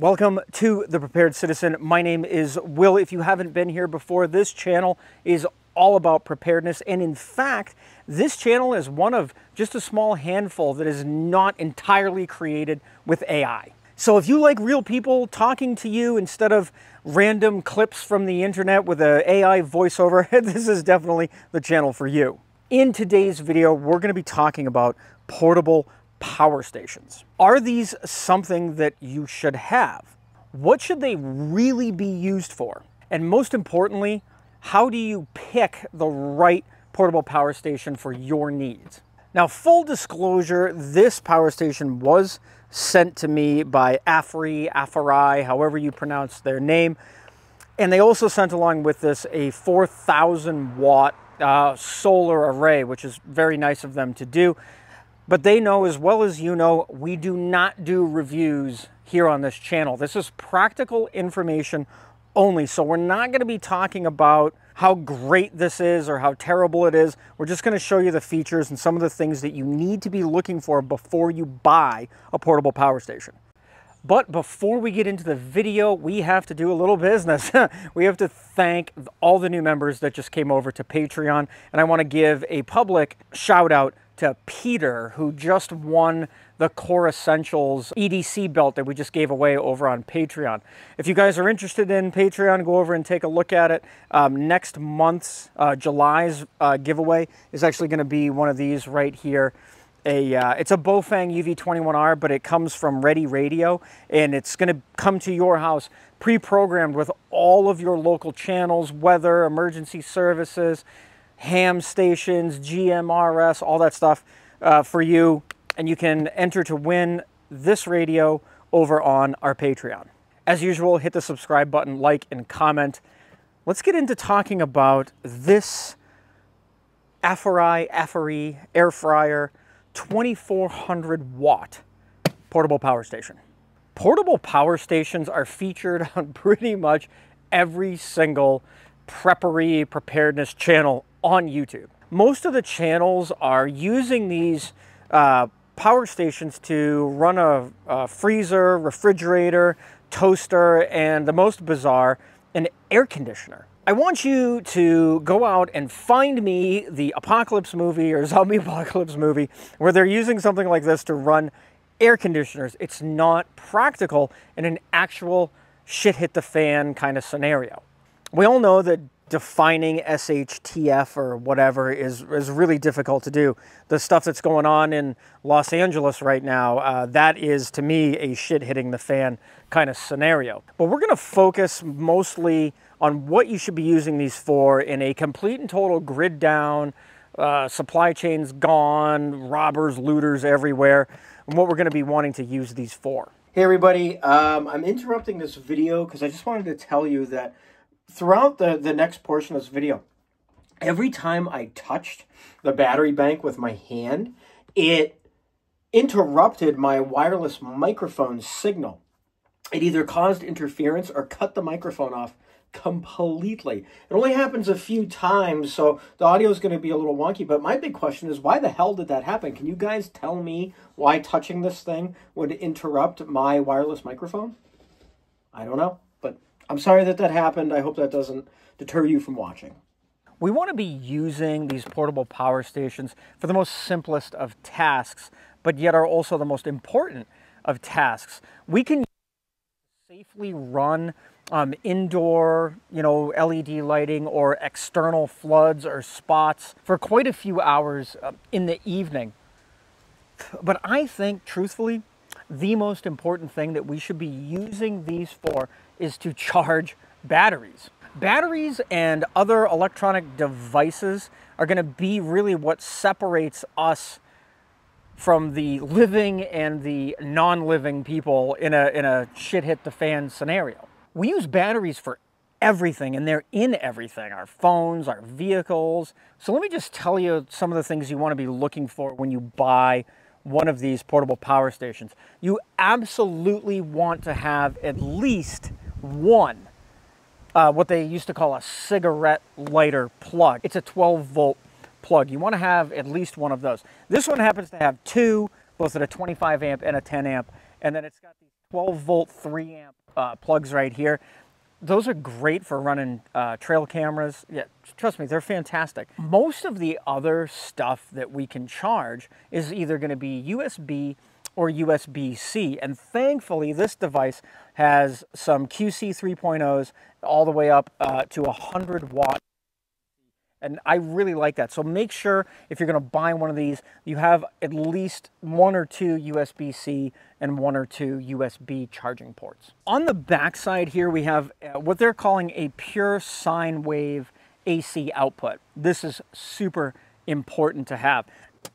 Welcome to The Prepared Citizen. My name is Will. If you haven't been here before, this channel is all about preparedness. And in fact, this channel is one of just a small handful that is not entirely created with AI. So if you like real people talking to you instead of random clips from the internet with an AI voiceover, this is definitely the channel for you. In today's video, we're going to be talking about portable power stations. Are these something that you should have? What should they really be used for? And most importantly, how do you pick the right portable power station for your needs? Now, full disclosure, this power station was sent to me by Afri, Afari, however you pronounce their name. And they also sent along with this a 4,000 watt uh, solar array, which is very nice of them to do. But they know as well as you know, we do not do reviews here on this channel. This is practical information only. So we're not going to be talking about how great this is or how terrible it is. We're just going to show you the features and some of the things that you need to be looking for before you buy a portable power station. But before we get into the video, we have to do a little business. we have to thank all the new members that just came over to Patreon. And I want to give a public shout out to Peter, who just won the Core Essentials EDC belt that we just gave away over on Patreon. If you guys are interested in Patreon, go over and take a look at it. Um, next month's, uh, July's uh, giveaway is actually going to be one of these right here. A, uh, it's a Baofeng UV21R, but it comes from Ready Radio, and it's going to come to your house pre-programmed with all of your local channels, weather, emergency services, ham stations, GMRS, all that stuff uh, for you. And you can enter to win this radio over on our Patreon. As usual, hit the subscribe button, like, and comment. Let's get into talking about this Afari, Afari air fryer 2400 watt portable power station. Portable power stations are featured on pretty much every single preppery preparedness channel on YouTube. Most of the channels are using these uh, power stations to run a, a freezer, refrigerator, toaster, and the most bizarre, an air conditioner. I want you to go out and find me the apocalypse movie or zombie apocalypse movie where they're using something like this to run air conditioners. It's not practical in an actual shit hit the fan kind of scenario. We all know that defining SHTF or whatever is, is really difficult to do. The stuff that's going on in Los Angeles right now, uh, that is to me a shit hitting the fan kind of scenario. But we're going to focus mostly on what you should be using these for in a complete and total grid down, uh, supply chains gone, robbers, looters everywhere, and what we're going to be wanting to use these for. Hey everybody, um, I'm interrupting this video because I just wanted to tell you that throughout the, the next portion of this video, every time I touched the battery bank with my hand, it interrupted my wireless microphone signal. It either caused interference or cut the microphone off completely. It only happens a few times, so the audio is going to be a little wonky. But my big question is, why the hell did that happen? Can you guys tell me why touching this thing would interrupt my wireless microphone? I don't know. I'm sorry that that happened. I hope that doesn't deter you from watching. We want to be using these portable power stations for the most simplest of tasks, but yet are also the most important of tasks. We can safely run um, indoor, you know, LED lighting or external floods or spots for quite a few hours uh, in the evening. But I think, truthfully, the most important thing that we should be using these for is to charge batteries. Batteries and other electronic devices are going to be really what separates us from the living and the non-living people in a, in a shit hit the fan scenario. We use batteries for everything and they're in everything, our phones, our vehicles. So let me just tell you some of the things you want to be looking for when you buy one of these portable power stations. You absolutely want to have at least one, uh, what they used to call a cigarette lighter plug. It's a 12 volt plug. You want to have at least one of those. This one happens to have two, both at a 25 amp and a 10 amp, and then it's got these 12 volt, 3 amp uh, plugs right here. Those are great for running uh, trail cameras. Yeah, trust me, they're fantastic. Most of the other stuff that we can charge is either going to be USB or USB-C. And thankfully, this device has some QC 3.0s all the way up uh, to 100 watt and I really like that. So make sure if you're going to buy one of these, you have at least one or two USB-C and one or two USB charging ports. On the back side here, we have uh, what they're calling a pure sine wave AC output. This is super important to have.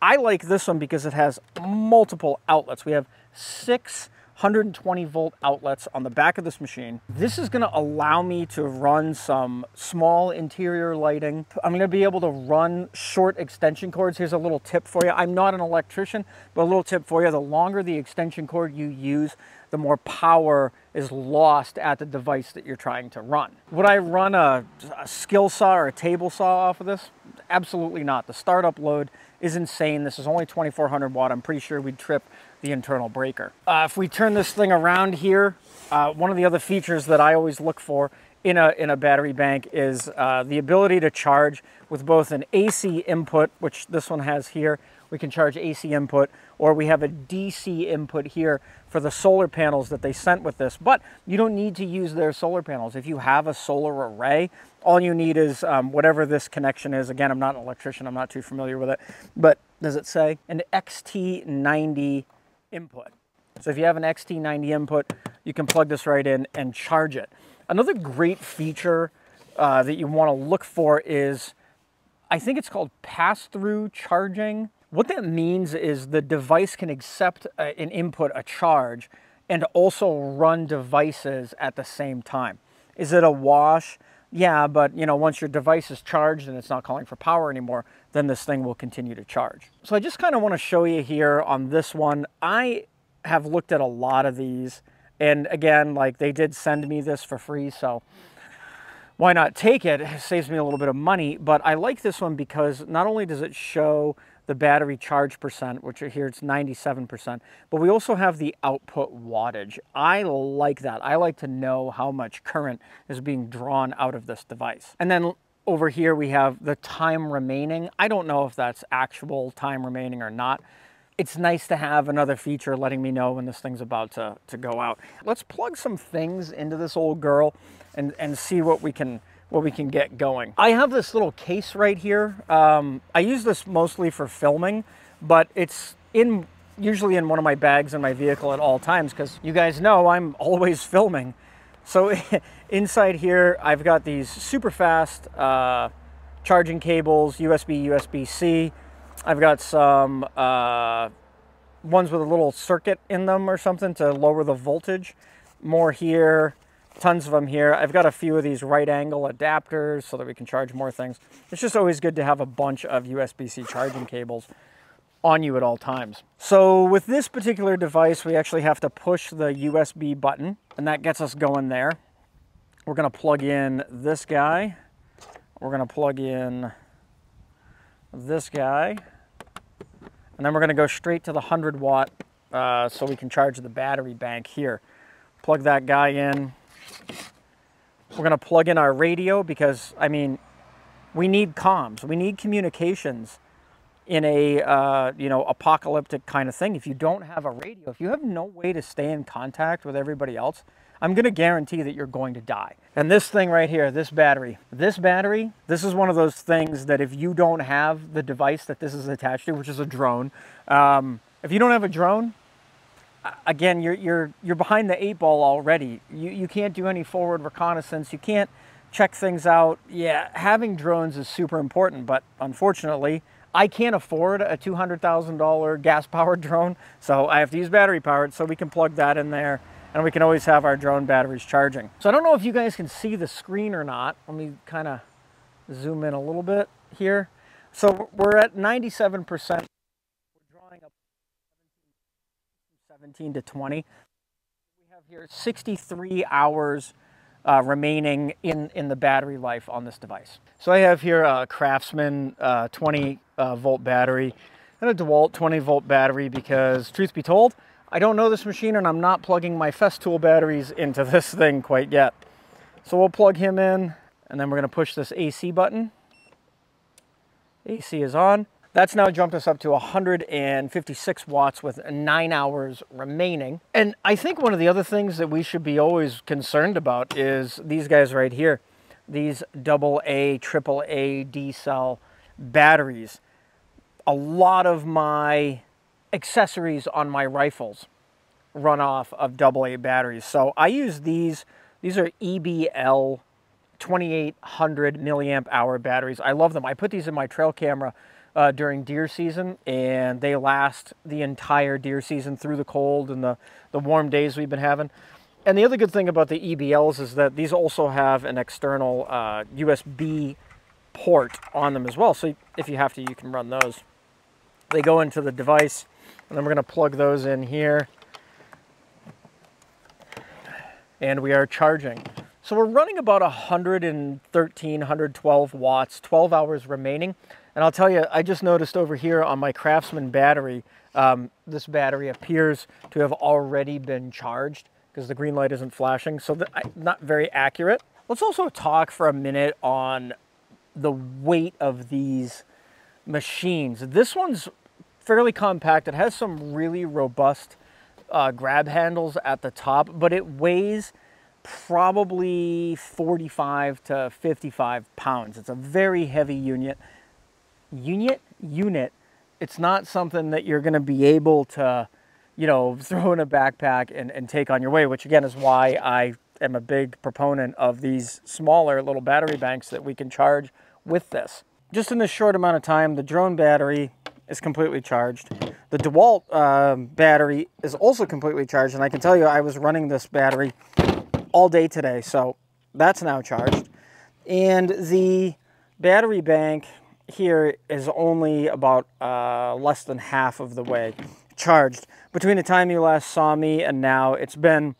I like this one because it has multiple outlets. We have six 120 volt outlets on the back of this machine. This is gonna allow me to run some small interior lighting. I'm gonna be able to run short extension cords. Here's a little tip for you. I'm not an electrician, but a little tip for you. The longer the extension cord you use, the more power is lost at the device that you're trying to run. Would I run a, a skill saw or a table saw off of this? Absolutely not. The startup load is insane. This is only 2400 watt. I'm pretty sure we'd trip the internal breaker. Uh, if we turn this thing around here, uh, one of the other features that I always look for in a, in a battery bank is uh, the ability to charge with both an AC input, which this one has here, we can charge AC input, or we have a DC input here for the solar panels that they sent with this. But you don't need to use their solar panels. If you have a solar array, all you need is um, whatever this connection is. Again, I'm not an electrician, I'm not too familiar with it, but does it say? An XT90 input. So if you have an XT90 input, you can plug this right in and charge it. Another great feature uh, that you want to look for is, I think it's called pass-through charging. What that means is the device can accept a, uh, an input, a charge, and also run devices at the same time. Is it a wash? Yeah, but you know, once your device is charged and it's not calling for power anymore, then this thing will continue to charge. So I just kind of want to show you here on this one. I have looked at a lot of these and again, like they did send me this for free, so why not take it? It saves me a little bit of money, but I like this one because not only does it show the battery charge percent, which here it's 97%, but we also have the output wattage. I like that. I like to know how much current is being drawn out of this device. And then over here we have the time remaining. I don't know if that's actual time remaining or not. It's nice to have another feature letting me know when this thing's about to, to go out. Let's plug some things into this old girl and, and see what we can what we can get going. I have this little case right here. Um, I use this mostly for filming, but it's in usually in one of my bags in my vehicle at all times because you guys know I'm always filming. So inside here, I've got these super fast uh, charging cables, USB, USB-C. I've got some uh, ones with a little circuit in them or something to lower the voltage. More here, tons of them here. I've got a few of these right angle adapters so that we can charge more things. It's just always good to have a bunch of USB-C charging cables on you at all times. So with this particular device, we actually have to push the USB button and that gets us going there. We're gonna plug in this guy. We're gonna plug in this guy. And then we're gonna go straight to the 100 watt uh, so we can charge the battery bank here. Plug that guy in, we're going to plug in our radio because, I mean, we need comms. We need communications in a, uh, you know, apocalyptic kind of thing. If you don't have a radio, if you have no way to stay in contact with everybody else, I'm going to guarantee that you're going to die. And this thing right here, this battery, this battery, this is one of those things that if you don't have the device that this is attached to, which is a drone, um, if you don't have a drone, again, you're, you're, you're behind the eight ball already. You, you can't do any forward reconnaissance. You can't check things out. Yeah, having drones is super important, but unfortunately, I can't afford a $200,000 gas powered drone, so I have to use battery powered, so we can plug that in there and we can always have our drone batteries charging. So I don't know if you guys can see the screen or not. Let me kind of zoom in a little bit here. So we're at 97% 17 to 20. We have here 63 hours uh, remaining in, in the battery life on this device. So I have here a Craftsman uh, 20 uh, volt battery and a DeWalt 20 volt battery because truth be told, I don't know this machine and I'm not plugging my Festool batteries into this thing quite yet. So we'll plug him in and then we're gonna push this AC button. AC is on. That's now jumped us up to 156 watts with nine hours remaining. And I think one of the other things that we should be always concerned about is these guys right here, these double A, triple A D cell batteries. A lot of my accessories on my rifles run off of double A batteries. So I use these, these are EBL 2800 milliamp hour batteries. I love them. I put these in my trail camera uh, during deer season, and they last the entire deer season through the cold and the, the warm days we've been having. And the other good thing about the EBLs is that these also have an external uh, USB port on them as well. So if you have to, you can run those. They go into the device, and then we're going to plug those in here. And we are charging. So we're running about 113, 112 watts, 12 hours remaining. And I'll tell you, I just noticed over here on my Craftsman battery, um, this battery appears to have already been charged because the green light isn't flashing, so the, not very accurate. Let's also talk for a minute on the weight of these machines. This one's fairly compact. It has some really robust uh, grab handles at the top, but it weighs probably 45 to 55 pounds. It's a very heavy unit unit unit it's not something that you're going to be able to you know throw in a backpack and, and take on your way which again is why i am a big proponent of these smaller little battery banks that we can charge with this. Just in this short amount of time the drone battery is completely charged. The dewalt uh, battery is also completely charged and i can tell you i was running this battery all day today so that's now charged. And the battery bank here is only about uh, less than half of the way charged. Between the time you last saw me and now, it's been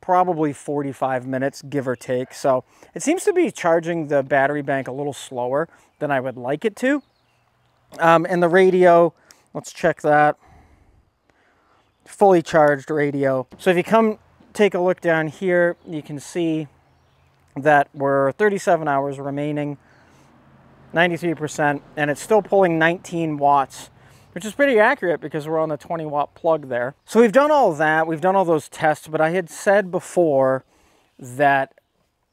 probably 45 minutes, give or take. So it seems to be charging the battery bank a little slower than I would like it to. Um, and the radio, let's check that. Fully charged radio. So if you come take a look down here, you can see that we're 37 hours remaining 93%, and it's still pulling 19 watts, which is pretty accurate because we're on the 20 watt plug there. So we've done all that, we've done all those tests, but I had said before that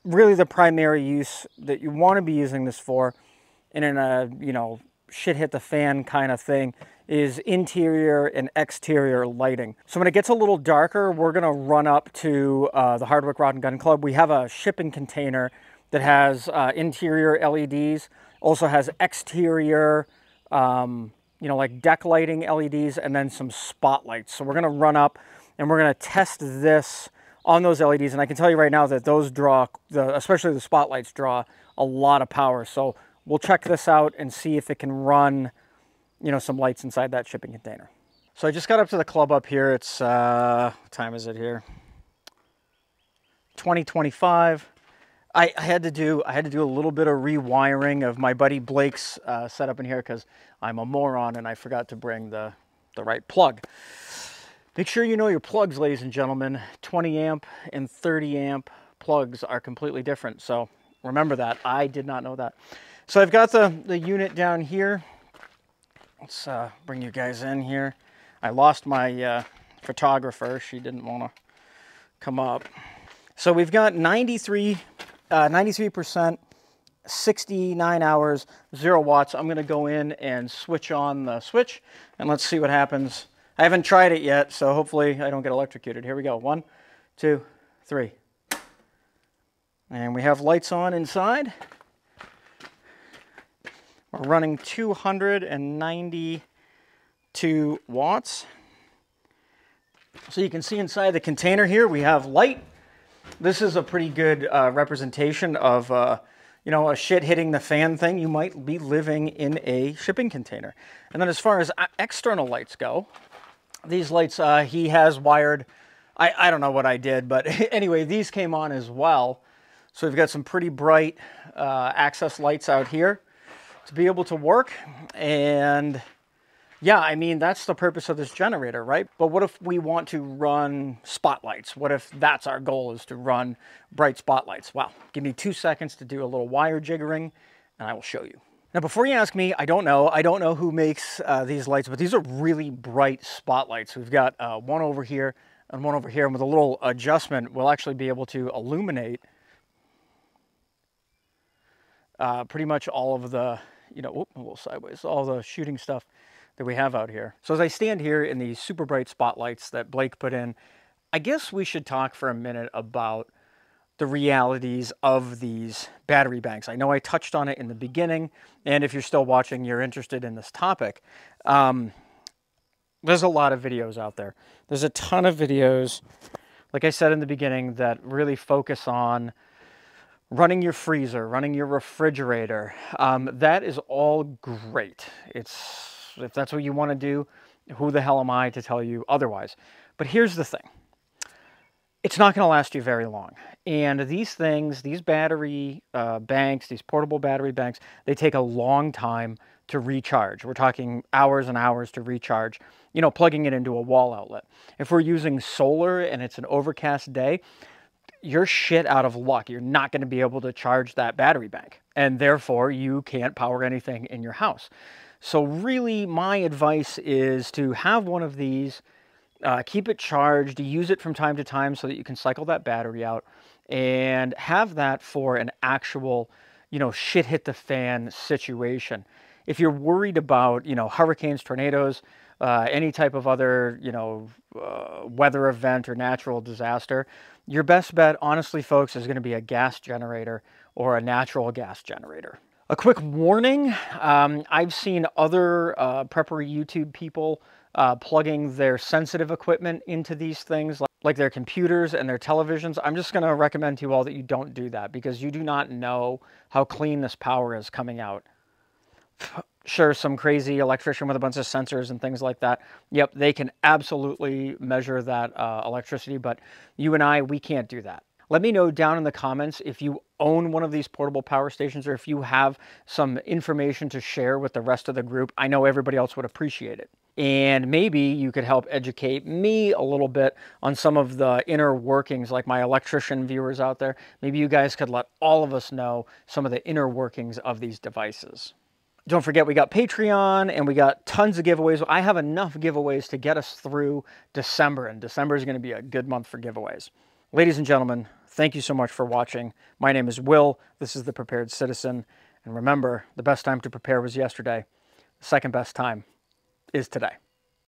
really the primary use that you want to be using this for in a, you know, shit hit the fan kind of thing is interior and exterior lighting. So when it gets a little darker, we're gonna run up to uh, the Hardwick Rod and Gun Club. We have a shipping container that has uh, interior LEDs also has exterior, um, you know, like deck lighting LEDs and then some spotlights. So we're gonna run up and we're gonna test this on those LEDs. And I can tell you right now that those draw, the, especially the spotlights draw a lot of power. So we'll check this out and see if it can run, you know, some lights inside that shipping container. So I just got up to the club up here. It's, uh, what time is it here? 2025. I, I, had to do I had to do a little bit of rewiring of my buddy Blake's uh, setup in here because I'm a moron and I forgot to bring the the right plug. Make sure you know your plugs, ladies and gentlemen. 20 amp and 30 amp plugs are completely different. So remember that. I did not know that. So I've got the, the unit down here. Let's uh, bring you guys in here. I lost my uh, photographer. She didn't want to come up. So we've got 93 uh, 93%, 69 hours, zero watts. I'm gonna go in and switch on the switch and let's see what happens. I haven't tried it yet, so hopefully I don't get electrocuted. Here we go, one, two, three. And we have lights on inside. We're running 292 watts. So you can see inside the container here, we have light, this is a pretty good uh, representation of, uh, you know, a shit hitting the fan thing. You might be living in a shipping container. And then as far as uh, external lights go, these lights uh, he has wired. I, I don't know what I did, but anyway, these came on as well. So we've got some pretty bright uh, access lights out here to be able to work. And Yeah, I mean, that's the purpose of this generator, right? But what if we want to run spotlights? What if that's our goal is to run bright spotlights? Well, give me two seconds to do a little wire jiggering and I will show you. Now, before you ask me, I don't know. I don't know who makes uh, these lights, but these are really bright spotlights. We've got uh, one over here and one over here, and with a little adjustment, we'll actually be able to illuminate uh, pretty much all of the, you know, whoop, a little sideways, all the shooting stuff that we have out here. So as I stand here in these super bright spotlights that Blake put in, I guess we should talk for a minute about the realities of these battery banks. I know I touched on it in the beginning, and if you're still watching, you're interested in this topic. Um, there's a lot of videos out there. There's a ton of videos, like I said in the beginning, that really focus on running your freezer, running your refrigerator. Um, that is all great. It's if that's what you want to do, who the hell am I to tell you otherwise? But here's the thing. It's not going to last you very long. And these things, these battery uh, banks, these portable battery banks, they take a long time to recharge. We're talking hours and hours to recharge, you know, plugging it into a wall outlet. If we're using solar and it's an overcast day, you're shit out of luck. You're not going to be able to charge that battery bank. And therefore, you can't power anything in your house. So really my advice is to have one of these, uh, keep it charged, use it from time to time so that you can cycle that battery out and have that for an actual, you know, shit hit the fan situation. If you're worried about, you know, hurricanes, tornadoes, uh, any type of other, you know, uh, weather event or natural disaster, your best bet, honestly, folks, is going to be a gas generator or a natural gas generator. A quick warning, um, I've seen other uh, prepper YouTube people uh, plugging their sensitive equipment into these things, like, like their computers and their televisions. I'm just going to recommend to you all that you don't do that because you do not know how clean this power is coming out. Sure, some crazy electrician with a bunch of sensors and things like that. Yep, they can absolutely measure that uh, electricity, but you and I, we can't do that. Let me know down in the comments if you own one of these portable power stations or if you have some information to share with the rest of the group. I know everybody else would appreciate it. And maybe you could help educate me a little bit on some of the inner workings, like my electrician viewers out there. Maybe you guys could let all of us know some of the inner workings of these devices. Don't forget, we got Patreon and we got tons of giveaways. I have enough giveaways to get us through December, and December is going to be a good month for giveaways. Ladies and gentlemen, thank you so much for watching. My name is Will. This is The Prepared Citizen. And remember, the best time to prepare was yesterday. The second best time is today.